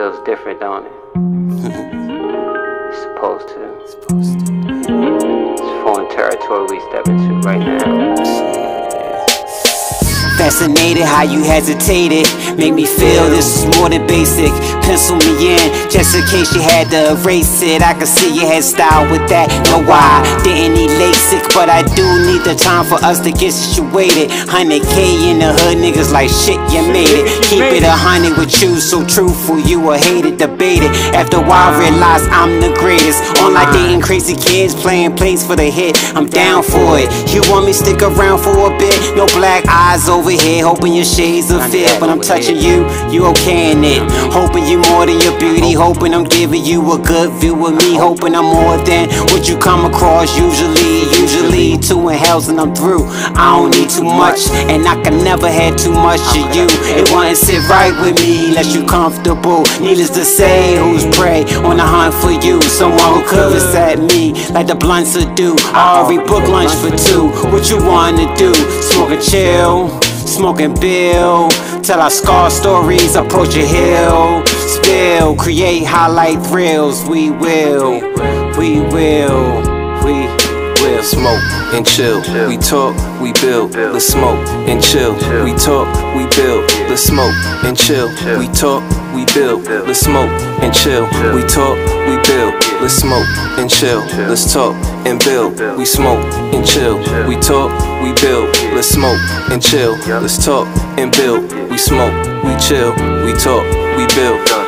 feels different, don't it? it's supposed to. It's foreign territory we step into right now. Fascinated how you hesitated. Make me feel this is more than basic. Pencil me in, just in case you had to erase it. I can see your hairstyle with that. No, I didn't need LASIK, but I do need the time for us to get situated. 100K in the hood, niggas like shit, you made it. Keep it a hundred with you, so truthful. You a hated, debated. After a while, realize I'm the greatest. On like dating crazy kids, playing plays for the hit. I'm down for it. You want me stick around for a bit? No black eyes over here, hoping your shades will fit. But I'm touching you, you okay in it. Hoping you more than your beauty, hoping I'm giving you a good view of me. Hoping I'm more than what you come across usually. Usually, two inhales and I'm through. I don't need too much, and I can never have too much of you. It wouldn't sit right with me unless you comfortable. Needless to say, who's prey on the hunt for you? Someone who could reset me like the blunts would do. I already booked lunch for two. What you wanna do? Smoke a chill. Smoking Bill, tell our scar stories, approach a hill. Spill, create highlight thrills. We will, we will, we will. smoke and chill. We talk, we build. Let's smoke and chill. We talk, we build. Let's smoke and chill. We talk, we build. Let's smoke and chill. We talk, we build. Let's smoke and chill. Let's talk and build. We smoke and chill. We talk, we build. Let's smoke and chill. Let's talk and build. We smoke, we chill. We talk, we build.